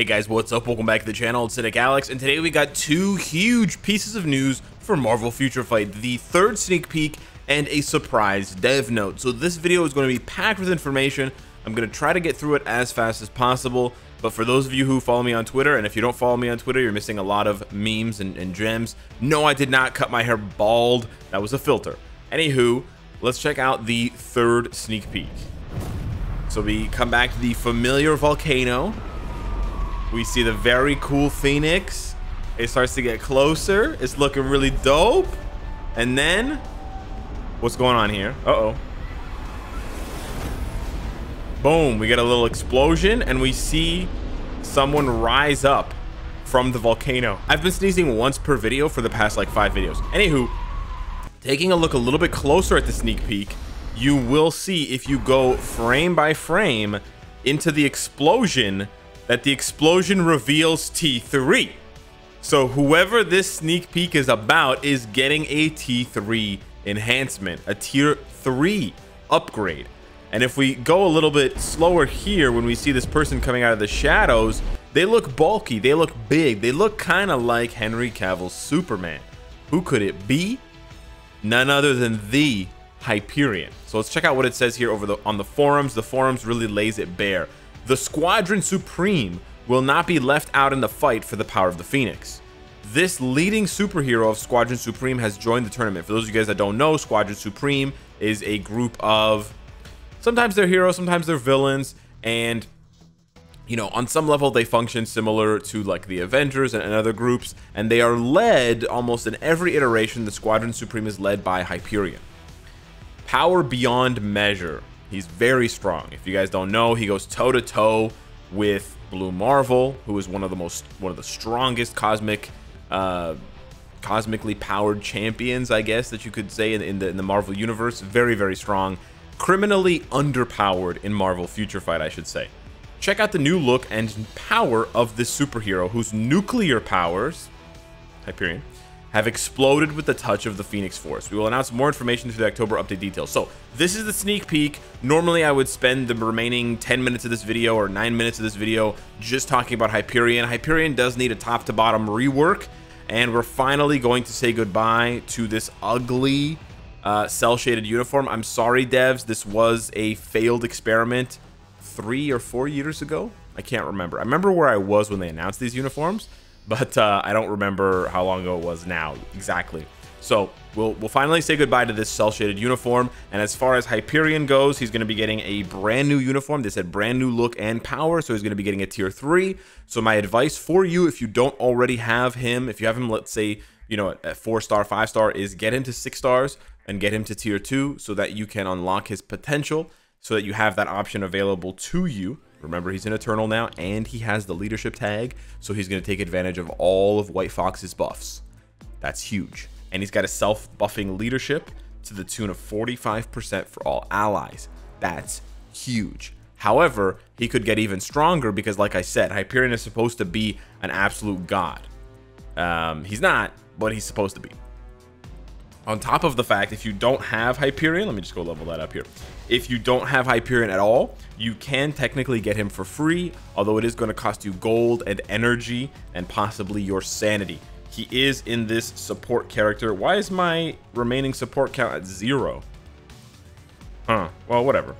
Hey guys, what's up? Welcome back to the channel. It's Cynicalex, and today we got two huge pieces of news for Marvel Future Fight, the third sneak peek and a surprise dev note. So this video is going to be packed with information. I'm going to try to get through it as fast as possible, but for those of you who follow me on Twitter, and if you don't follow me on Twitter, you're missing a lot of memes and, and gems. No, I did not cut my hair bald. That was a filter. Anywho, let's check out the third sneak peek. So we come back to the familiar volcano. We see the very cool Phoenix. It starts to get closer. It's looking really dope. And then, what's going on here? Uh-oh. Boom, we get a little explosion and we see someone rise up from the volcano. I've been sneezing once per video for the past like five videos. Anywho, taking a look a little bit closer at the sneak peek, you will see if you go frame by frame into the explosion that the explosion reveals T3. So whoever this sneak peek is about is getting a T3 enhancement, a tier 3 upgrade. And if we go a little bit slower here, when we see this person coming out of the shadows, they look bulky, they look big, they look kind of like Henry Cavill's Superman. Who could it be? None other than the Hyperion. So let's check out what it says here over the on the forums. The forums really lays it bare. The Squadron Supreme will not be left out in the fight for the power of the Phoenix. This leading superhero of Squadron Supreme has joined the tournament. For those of you guys that don't know, Squadron Supreme is a group of sometimes they're heroes, sometimes they're villains, and you know, on some level they function similar to like the Avengers and, and other groups, and they are led almost in every iteration. The Squadron Supreme is led by Hyperion. Power beyond measure. He's very strong. If you guys don't know, he goes toe to toe with Blue Marvel, who is one of the most one of the strongest cosmic uh, cosmically powered champions, I guess that you could say in, in, the in the Marvel universe. Very very strong, criminally underpowered in Marvel Future Fight, I should say. Check out the new look and power of this superhero, whose nuclear powers, Hyperion, have exploded with the touch of the Phoenix Force. We will announce more information through the October update details. So this is the sneak peek. Normally I would spend the remaining 10 minutes of this video or 9 minutes of this video just talking about Hyperion. Hyperion does need a top to bottom rework and we're finally going to say goodbye to this ugly uh, cell shaded uniform. I'm sorry devs, this was a failed experiment three or four years ago. I can't remember. I remember where I was when they announced these uniforms but uh, I don't remember how long ago it was now exactly. So we'll we'll finally say goodbye to this cell shaded uniform. And as far as Hyperion goes, he's going to be getting a brand new uniform. They said brand new look and power, so he's going to be getting a tier three. So my advice for you, if you don't already have him, if you have him, let's say you know at four star, five star, is get him to six stars and get him to tier two, so that you can unlock his potential, so that you have that option available to you. Remember, he's an Eternal now, and he has the leadership tag, so he's going to take advantage of all of White Fox's buffs. That's huge. And he's got a self-buffing leadership to the tune of 45% for all allies. That's huge. However, he could get even stronger because, like I said, Hyperion is supposed to be an absolute god. Um, he's not, but he's supposed to be. On top of the fact, if you don't have Hyperion, let me just go level that up here. If you don't have Hyperion at all, you can technically get him for free, although it is going to cost you gold and energy and possibly your sanity. He is in this support character. Why is my remaining support count at zero? Huh. Well, whatever.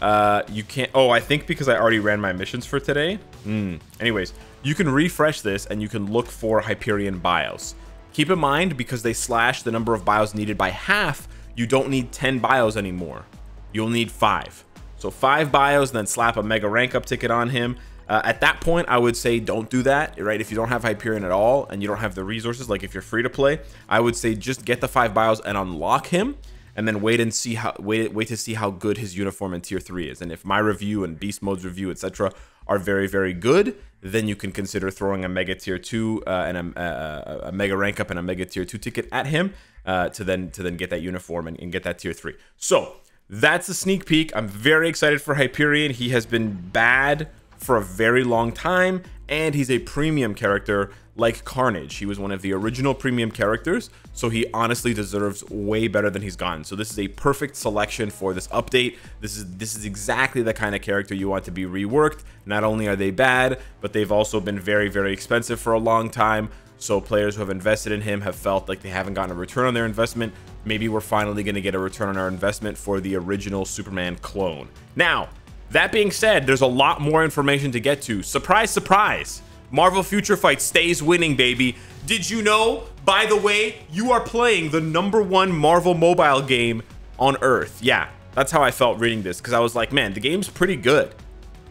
Uh, you can't. Oh, I think because I already ran my missions for today. Hmm. Anyways, you can refresh this and you can look for Hyperion BIOS. Keep in mind, because they slashed the number of bios needed by half, you don't need 10 bios anymore. You'll need five. So five bios, then slap a mega rank up ticket on him. Uh, at that point, I would say don't do that, right? If you don't have Hyperion at all and you don't have the resources, like if you're free to play, I would say just get the five bios and unlock him and then wait and see how wait wait to see how good his uniform in tier 3 is. And if my review and beast mode's review, etc are very very good, then you can consider throwing a mega tier 2 uh, and a, a, a, mega rank up and a mega tier 2 ticket at him uh, to then to then get that uniform and, and get that tier 3. So, that's a sneak peek. I'm very excited for Hyperion. He has been bad for a very long time and he's a premium character like Carnage. He was one of the original premium characters, so he honestly deserves way better than he's gotten. So this is a perfect selection for this update. This is this is exactly the kind of character you want to be reworked. Not only are they bad, but they've also been very very expensive for a long time. So players who have invested in him have felt like they haven't gotten a return on their investment. Maybe we're finally going to get a return on our investment for the original Superman clone. Now, that being said, there's a lot more information to get to. Surprise, surprise. Marvel Future Fight stays winning, baby. Did you know, by the way, you are playing the number one Marvel mobile game on Earth? Yeah, that's how I felt reading this because I was like, man, the game's pretty good.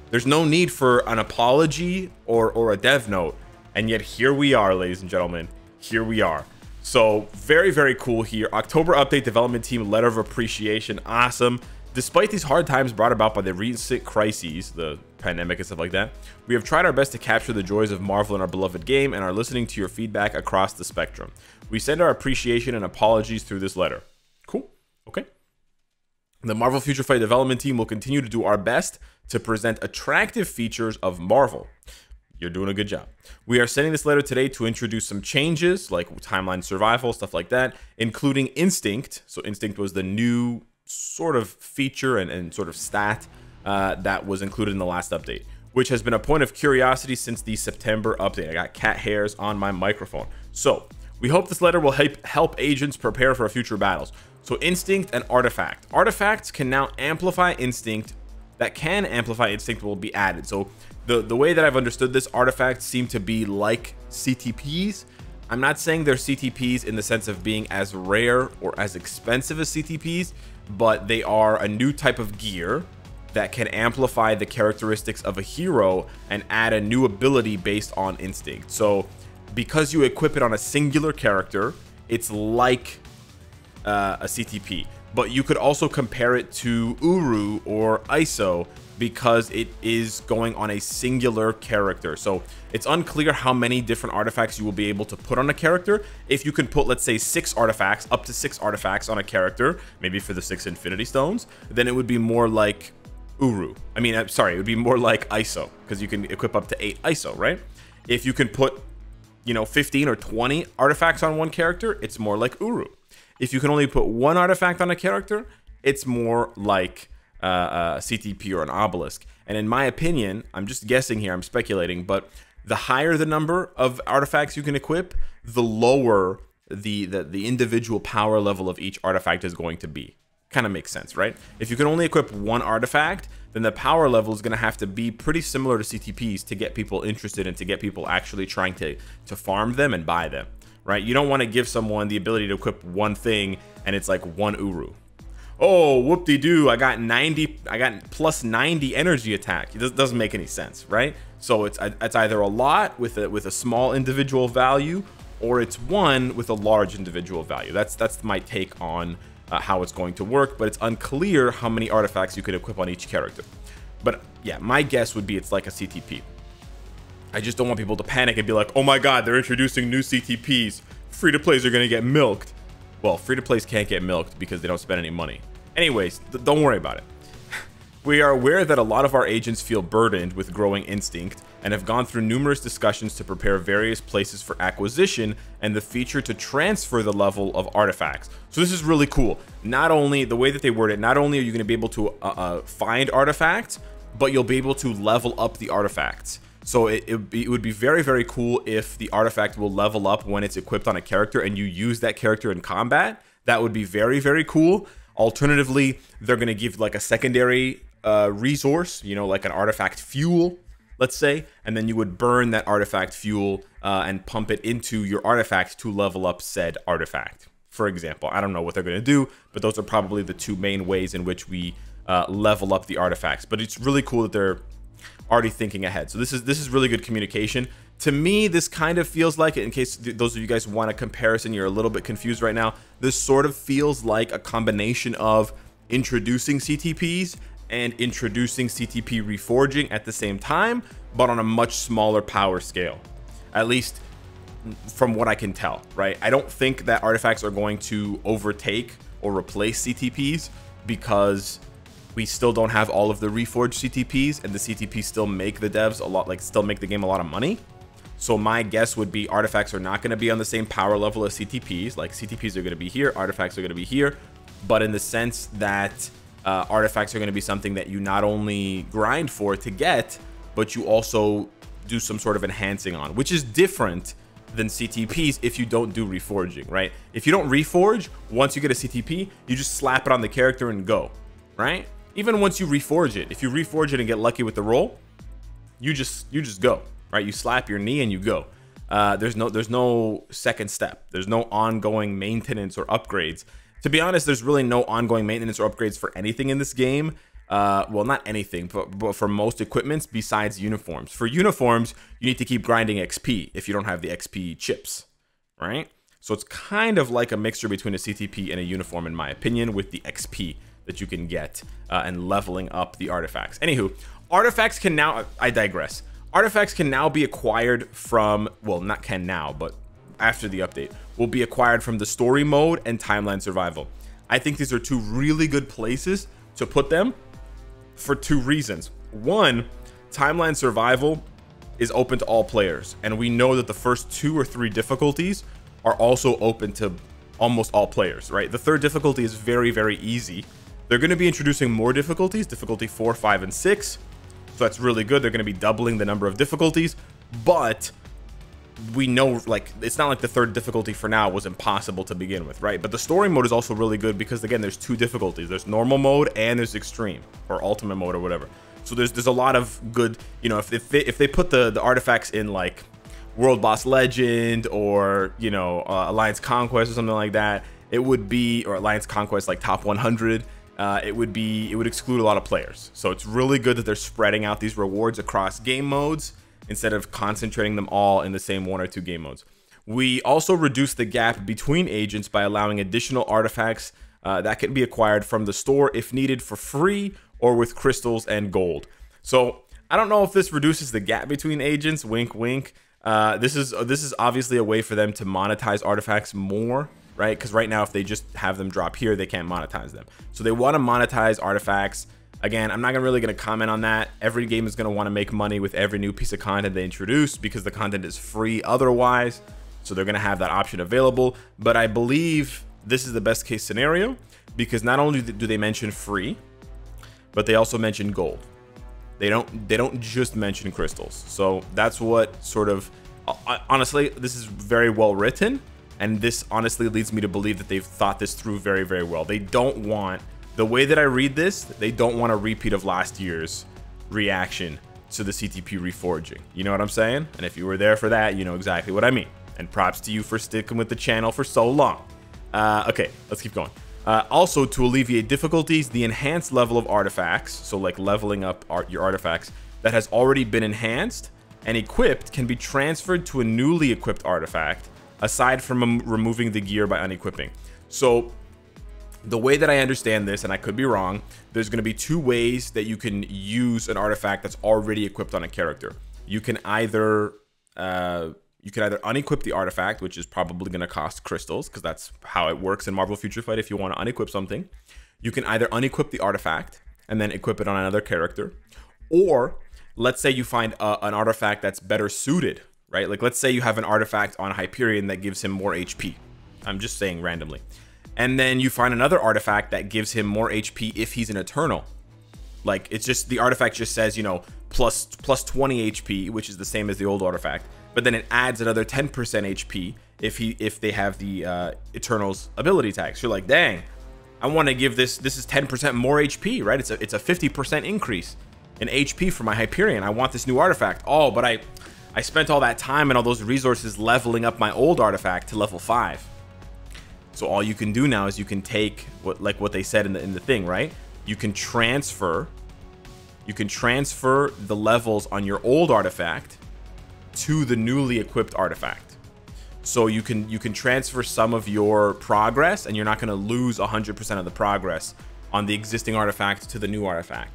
There's no need for an apology or, or a dev note. And yet here we are, ladies and gentlemen. Here we are. So very, very cool here. October update development team letter of appreciation. Awesome. Despite these hard times brought about by the recent crises, the pandemic and stuff like that, we have tried our best to capture the joys of Marvel in our beloved game and are listening to your feedback across the spectrum. We send our appreciation and apologies through this letter. Cool. Okay. The Marvel Future Fight development team will continue to do our best to present attractive features of Marvel. You're doing a good job. We are sending this letter today to introduce some changes like timeline survival, stuff like that, including Instinct. So, Instinct was the new sort of feature and, and sort of stat uh, that was included in the last update, which has been a point of curiosity since the September update. I got cat hairs on my microphone. So we hope this letter will help, help agents prepare for future battles. So Instinct and Artifact. Artifacts can now amplify Instinct. That can amplify Instinct will be added. So the, the way that I've understood this, artifacts seem to be like CTPs. I'm not saying they're CTPs in the sense of being as rare or as expensive as CTPs, but they are a new type of gear that can amplify the characteristics of a hero and add a new ability based on instinct. So because you equip it on a singular character, it's like uh, a CTP. But you could also compare it to Uru or ISO because it is going on a singular character. So it's unclear how many different artifacts you will be able to put on a character. If you can put, let's say, six artifacts, up to six artifacts on a character, maybe for the six Infinity Stones, then it would be more like Uru. I mean, I'm sorry, it would be more like ISO because you can equip up to eight ISO, right? If you can put, you know, 15 or 20 artifacts on one character, it's more like Uru. If you can only put one artifact on a character, it's more like uh, uh, CTP or an obelisk. And in my opinion, I'm just guessing here, I'm speculating, but the higher the number of artifacts you can equip, the lower the, the, the individual power level of each artifact is going to be. Kind of makes sense, right? If you can only equip one artifact, then the power level is going to have to be pretty similar to CTPs to get people interested and to get people actually trying to, to farm them and buy them, right? You don't want to give someone the ability to equip one thing and it's like one Uru, oh, whoop-de-doo, I got 90, I got plus 90 energy attack. It doesn't make any sense, right? So it's it's either a lot with a with a small individual value, or it's one with a large individual value. That's that's my take on uh, how it's going to work, but it's unclear how many artifacts you could equip on each character. But yeah, my guess would be it's like a CTP. I just don't want people to panic and be like, oh my god, they're introducing new CTPs. Free to plays are going to get milked. Well, free to plays can't get milked because they don't spend any money. Anyways, don't worry about it. We are aware that a lot of our agents feel burdened with growing instinct and have gone through numerous discussions to prepare various places for acquisition and the feature to transfer the level of artifacts. So this is really cool. Not only the way that they word it, not only are you going to be able to uh, uh, find artifacts, but you'll be able to level up the artifacts. So it, it, it, would be very, very cool if the artifact will level up when it's equipped on a character and you use that character in combat. That would be very, very cool. Alternatively, they're going to give like a secondary uh, resource, you know, like an artifact fuel, let's say, and then you would burn that artifact fuel uh, and pump it into your artifact to level up said artifact. For example, I don't know what they're going to do, but those are probably the two main ways in which we uh, level up the artifacts. But it's really cool that they're already thinking ahead. So this is this is really good communication to me, this kind of feels like, it. in case those of you guys want a comparison, you're a little bit confused right now, this sort of feels like a combination of introducing CTPs and introducing CTP reforging at the same time, but on a much smaller power scale. At least from what I can tell, right? I don't think that artifacts are going to overtake or replace CTPs because we still don't have all of the reforged CTPs and the CTPs still make the devs a lot, like still make the game a lot of money. So my guess would be artifacts are not going to be on the same power level as CTPs. Like CTPs are going to be here, artifacts are going to be here, but in the sense that uh, artifacts are going to be something that you not only grind for to get, but you also do some sort of enhancing on, which is different than CTPs if you don't do reforging, right? If you don't reforge, once you get a CTP, you just slap it on the character and go, right? Even once you reforge it, if you reforge it and get lucky with the roll, you just you just go right? You slap your knee and you go. Uh, there's no there's no second step. There's no ongoing maintenance or upgrades. To be honest, there's really no ongoing maintenance or upgrades for anything in this game. Uh, well, not anything, but, but for most equipments besides uniforms. For uniforms, you need to keep grinding XP if you don't have the XP chips, right? So it's kind of like a mixture between a CTP and a uniform, in my opinion, with the XP that you can get uh, and leveling up the artifacts. Anywho, artifacts can now, I digress. Artifacts can now be acquired from, well, not can now, but after the update, will be acquired from the story mode and timeline survival. I think these are two really good places to put them for two reasons. One, timeline survival is open to all players, and we know that the first two or three difficulties are also open to almost all players, right? The third difficulty is very, very easy. They're going to be introducing more difficulties, difficulty 4, 5, and 6, so that's really good. They're going to be doubling the number of difficulties, but we know like it's not like the third difficulty for now was impossible to begin with, right? But the story mode is also really good because again, there's two difficulties. There's normal mode and there's extreme or ultimate mode or whatever. So there's there's a lot of good, you know, if if they, if they put the the artifacts in like World Boss Legend or you know uh, Alliance Conquest or something like that, it would be or Alliance Conquest like top 100 uh, it would be it would exclude a lot of players. So it's really good that they're spreading out these rewards across game modes instead of concentrating them all in the same one or two game modes. We also reduce the gap between agents by allowing additional artifacts uh, that can be acquired from the store if needed for free or with crystals and gold. So I don't know if this reduces the gap between agents. Wink, wink. Uh, this is this is obviously a way for them to monetize artifacts more right? Because right now, if they just have them drop here, they can't monetize them. So they want to monetize artifacts. Again, I'm not really to comment on that. Every game is going to want to make money with every new piece of content they introduce because the content is free otherwise. So they're going to have that option available. But I believe this is the best case scenario because not only do they mention free, but they also mention gold. They don't they don't just mention crystals. So that's what sort of uh, honestly, this is very well written and this honestly leads me to believe that they've thought this through very, very well. They don't want, the way that I read this, they don't want a repeat of last year's reaction to the CTP reforging. You know what I'm saying? And if you were there for that, you know exactly what I mean. And props to you for sticking with the channel for so long. Uh, okay, let's keep going. Uh, also, to alleviate difficulties, the enhanced level of artifacts, so like leveling up art, your artifacts, that has already been enhanced and equipped can be transferred to a newly equipped artifact aside from removing the gear by unequipping. So the way that I understand this, and I could be wrong, there's going to be two ways that you can use an artifact that's already equipped on a character. You can either uh, you can either unequip the artifact, which is probably going to cost crystals, because that's how it works in Marvel Future Fight. If you want to unequip something, you can either unequip the artifact and then equip it on another character, or let's say you find a, an artifact that's better suited right? Like let's say you have an artifact on Hyperion that gives him more HP. I'm just saying randomly. And then you find another artifact that gives him more HP if he's an Eternal. Like it's just the artifact just says, you know, plus plus 20 HP, which is the same as the old artifact. But then it adds another 10% HP if he if they have the uh, Eternals ability tags. You're like, dang, I want to give this this is 10% more HP, right? It's a it's a 50% increase in HP for my Hyperion. I want this new artifact. Oh, but I I spent all that time and all those resources leveling up my old artifact to level 5. So all you can do now is you can take what like what they said in the in the thing, right? You can transfer you can transfer the levels on your old artifact to the newly equipped artifact. So you can you can transfer some of your progress and you're not going to lose 100% of the progress on the existing artifact to the new artifact.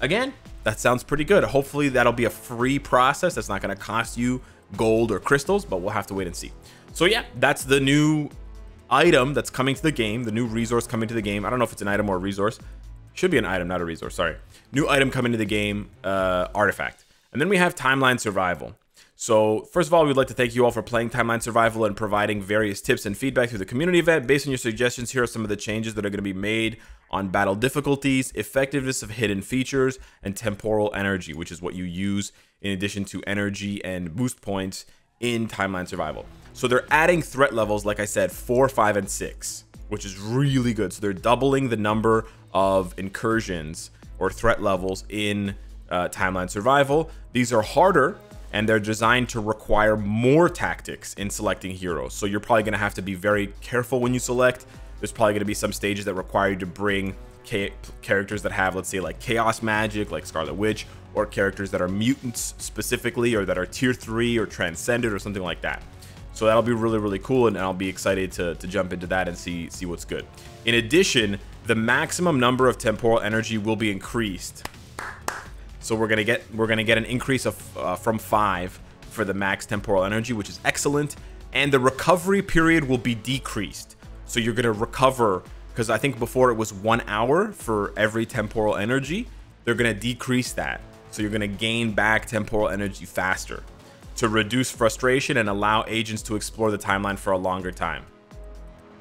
Again, that sounds pretty good. Hopefully that'll be a free process. That's not going to cost you gold or crystals, but we'll have to wait and see. So yeah, that's the new item that's coming to the game, the new resource coming to the game. I don't know if it's an item or a resource. Should be an item, not a resource. Sorry. New item coming to the game, uh, artifact. And then we have timeline survival. So, first of all, we'd like to thank you all for playing Timeline Survival and providing various tips and feedback through the community event. Based on your suggestions, here are some of the changes that are going to be made on battle difficulties, effectiveness of hidden features, and temporal energy, which is what you use in addition to energy and boost points in Timeline Survival. So, they're adding threat levels, like I said, 4, 5, and 6, which is really good. So, they're doubling the number of incursions or threat levels in uh, Timeline Survival. These are harder and they're designed to require more tactics in selecting heroes. So you're probably going to have to be very careful when you select. There's probably going to be some stages that require you to bring characters that have, let's say, like chaos magic, like Scarlet Witch, or characters that are mutants specifically, or that are tier 3 or transcended or something like that. So that'll be really, really cool, and I'll be excited to, to jump into that and see, see what's good. In addition, the maximum number of temporal energy will be increased so we're gonna get we're gonna get an increase of uh, from five for the max temporal energy, which is excellent. And the recovery period will be decreased. So you're gonna recover because I think before it was one hour for every temporal energy. They're gonna decrease that. So you're gonna gain back temporal energy faster to reduce frustration and allow agents to explore the timeline for a longer time.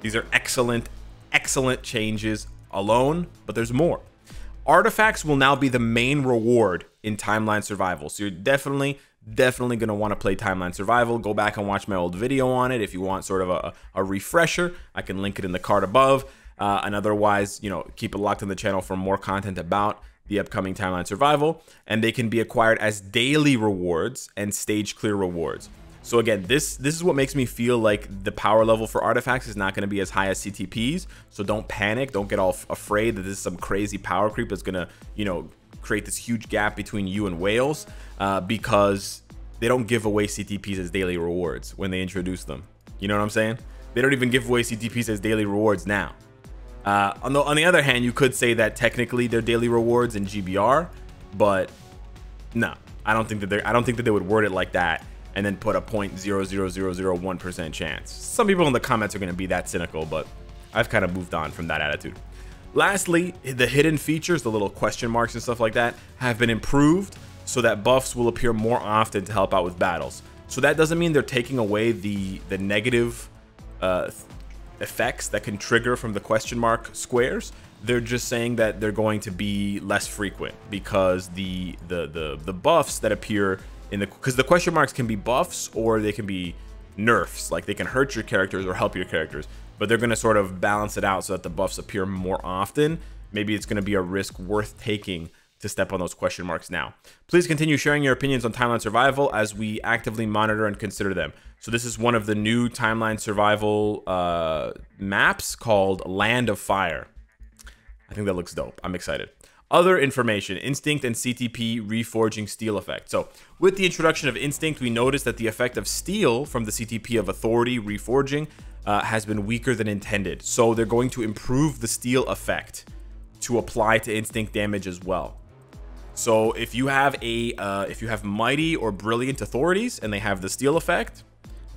These are excellent, excellent changes alone, but there's more artifacts will now be the main reward in timeline survival. So you're definitely, definitely going to want to play timeline survival. Go back and watch my old video on it if you want sort of a, a refresher. I can link it in the card above. Uh, and otherwise, you know, keep it locked on the channel for more content about the upcoming timeline survival. And they can be acquired as daily rewards and stage clear rewards. So again, this this is what makes me feel like the power level for artifacts is not going to be as high as CTPs. So don't panic, don't get all afraid that this is some crazy power creep that's going to, you know, create this huge gap between you and whales uh, because they don't give away CTPs as daily rewards when they introduce them. You know what I'm saying? They don't even give away CTPs as daily rewards now. Uh, on the on the other hand, you could say that technically they're daily rewards in GBR, but no, I don't think that they I don't think that they would word it like that and then put a 0.00001% chance. Some people in the comments are going to be that cynical, but I've kind of moved on from that attitude. Lastly, the hidden features, the little question marks and stuff like that, have been improved so that buffs will appear more often to help out with battles. So that doesn't mean they're taking away the, the negative uh, effects that can trigger from the question mark squares. They're just saying that they're going to be less frequent because the the the, the buffs that appear in the because the question marks can be buffs or they can be nerfs like they can hurt your characters or help your characters but they're going to sort of balance it out so that the buffs appear more often maybe it's going to be a risk worth taking to step on those question marks now. Please continue sharing your opinions on timeline survival as we actively monitor and consider them. So this is one of the new timeline survival uh, maps called Land of Fire. I think that looks dope. I'm excited. Other information, Instinct and CTP reforging steel effect. So with the introduction of Instinct, we noticed that the effect of steel from the CTP of Authority reforging uh, has been weaker than intended. So they're going to improve the steel effect to apply to Instinct damage as well. So if you have a uh, if you have mighty or brilliant authorities and they have the steel effect,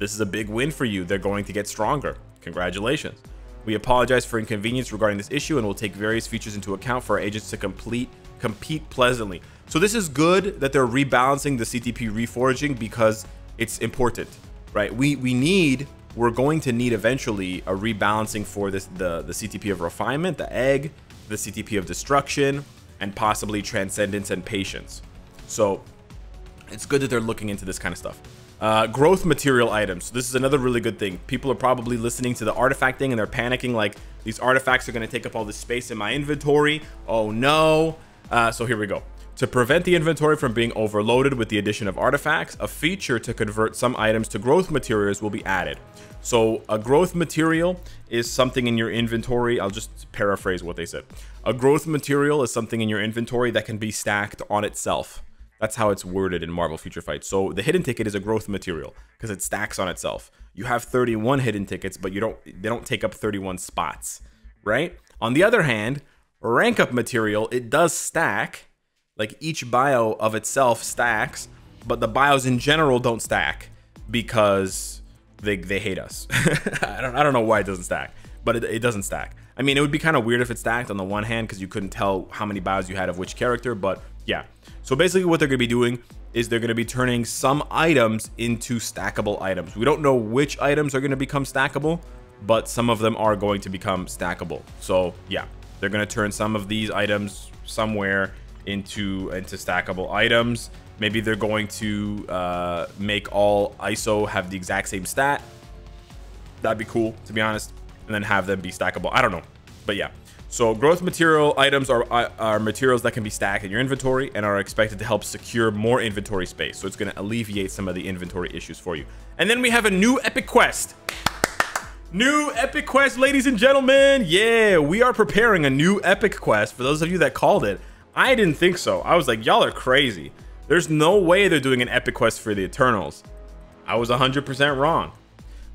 this is a big win for you. They're going to get stronger. Congratulations. We apologize for inconvenience regarding this issue and will take various features into account for our agents to complete compete pleasantly. So this is good that they're rebalancing the CTP reforging because it's important, right? We we need we're going to need eventually a rebalancing for this the the CTP of refinement, the egg, the CTP of destruction, and possibly transcendence and patience. So it's good that they're looking into this kind of stuff. Uh, growth material items. This is another really good thing. People are probably listening to the artifact thing and they're panicking like these artifacts are going to take up all this space in my inventory. Oh no. Uh, so here we go. To prevent the inventory from being overloaded with the addition of artifacts, a feature to convert some items to growth materials will be added. So a growth material is something in your inventory. I'll just paraphrase what they said. A growth material is something in your inventory that can be stacked on itself. That's how it's worded in Marvel Future Fight. So the hidden ticket is a growth material because it stacks on itself. You have 31 hidden tickets, but you don't they don't take up 31 spots, right? On the other hand, rank up material, it does stack. Like each bio of itself stacks, but the bios in general don't stack because they, they hate us. I don't I don't know why it doesn't stack, but it, it doesn't stack. I mean, it would be kind of weird if it stacked on the one hand because you couldn't tell how many bios you had of which character, but yeah. So basically what they're going to be doing is they're going to be turning some items into stackable items. We don't know which items are going to become stackable, but some of them are going to become stackable. So yeah, they're going to turn some of these items somewhere into into stackable items. Maybe they're going to uh, make all ISO have the exact same stat. That'd be cool, to be honest. And then have them be stackable. I don't know. But yeah. So growth material items are, are materials that can be stacked in your inventory and are expected to help secure more inventory space. So it's going to alleviate some of the inventory issues for you. And then we have a new epic quest. New epic quest, ladies and gentlemen. Yeah, we are preparing a new epic quest. For those of you that called it, I didn't think so. I was like, y'all are crazy. There's no way they're doing an epic quest for the Eternals. I was 100% wrong.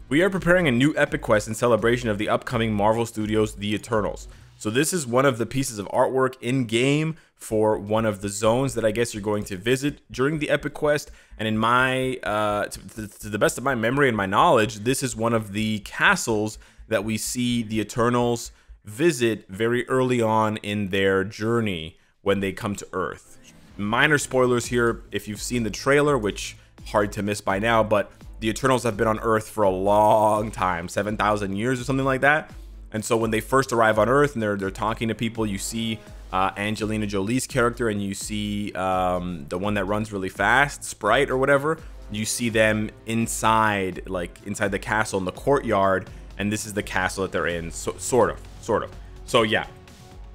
We are preparing a new epic quest in celebration of the upcoming Marvel Studios The Eternals. So this is one of the pieces of artwork in game for one of the zones that I guess you're going to visit during the epic quest. And in my, uh, to, to the best of my memory and my knowledge, this is one of the castles that we see the Eternals visit very early on in their journey when they come to Earth. Minor spoilers here if you've seen the trailer, which hard to miss by now, but the Eternals have been on Earth for a long time, 7,000 years or something like that. And so when they first arrive on Earth and they're they're talking to people, you see uh, Angelina Jolie's character and you see um, the one that runs really fast, Sprite or whatever. You see them inside, like inside the castle in the courtyard, and this is the castle that they're in, so, sort of, sort of. So yeah,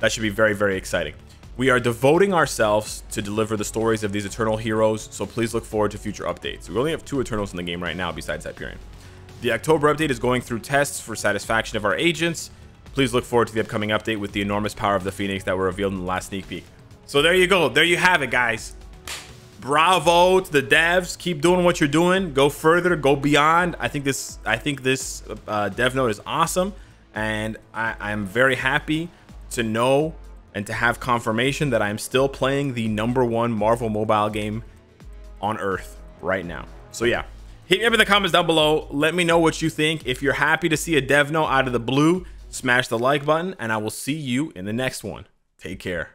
that should be very, very exciting. We are devoting ourselves to deliver the stories of these Eternal heroes, so please look forward to future updates. We only have two Eternals in the game right now besides Hyperion. The October update is going through tests for satisfaction of our agents. Please look forward to the upcoming update with the enormous power of the Phoenix that were revealed in the last sneak peek. So there you go. There you have it, guys. Bravo to the devs. Keep doing what you're doing. Go further. Go beyond. I think this. I think this uh, dev note is awesome, and I, I'm very happy to know and to have confirmation that I'm still playing the number one Marvel mobile game on Earth right now. So yeah, Hit me up in the comments down below. Let me know what you think. If you're happy to see a dev note out of the blue, smash the like button, and I will see you in the next one. Take care.